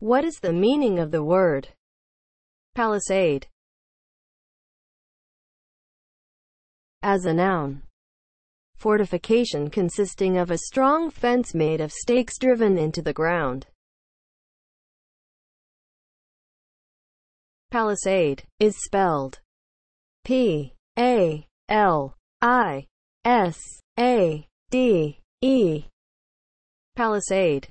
What is the meaning of the word palisade as a noun? Fortification consisting of a strong fence made of stakes driven into the ground. Palisade is spelled P A L I S A D E. Palisade